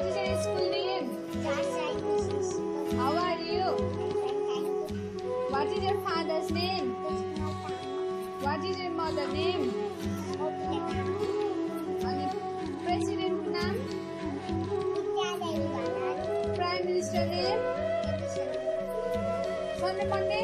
What is your school name? How are you? What is your father's name? What is your mother name? अनि प्रेसिडेन्टको नाम prime minister name भन्नु पर्ने